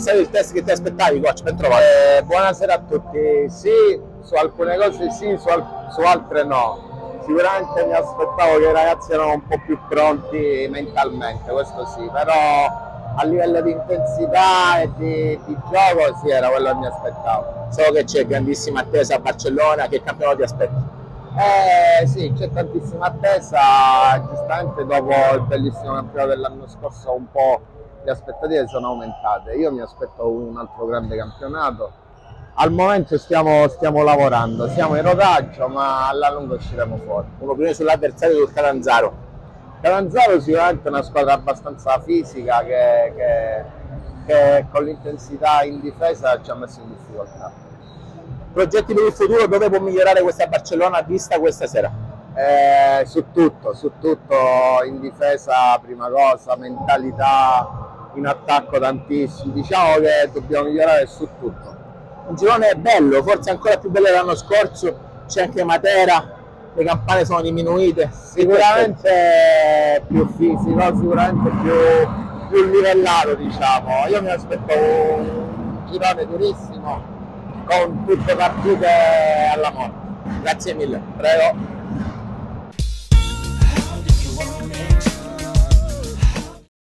Stato il test che ti aspettavi, coach? Ben trovato. Eh, buonasera a tutti. Sì, su alcune cose sì, su, al- su altre no. Sicuramente mi aspettavo che i ragazzi erano un po' più pronti mentalmente, questo sì, però a livello di intensità e di, di gioco sì, era quello che mi aspettavo. So che c'è grandissima attesa a Barcellona, che campionato ti aspetti? Eh sì, c'è tantissima attesa, giustamente dopo il bellissimo campionato dell'anno scorso un po' le aspettative sono aumentate. Io mi aspetto un altro grande campionato. Al momento stiamo, stiamo lavorando, siamo in rodaggio, ma alla lunga usciremo fuori. Un'opinione sull'avversario del Catanzaro? Catanzaro sicuramente è una squadra abbastanza fisica che, che, che con l'intensità in difesa ci ha messo in difficoltà. Progetti per il futuro, dove può migliorare questa Barcellona vista questa sera? Eh, su tutto, su tutto, in difesa prima cosa, mentalità, in attacco tantissimo. Diciamo che dobbiamo migliorare su tutto. Un girone bello, forse ancora più bello dell'anno scorso, c'è anche Matera, le campane sono diminuite. Sicuramente più fisico, sicuramente più, più livellato diciamo. Io mi aspetto un girone durissimo con tutte partite alla morte. Grazie mille. Prego.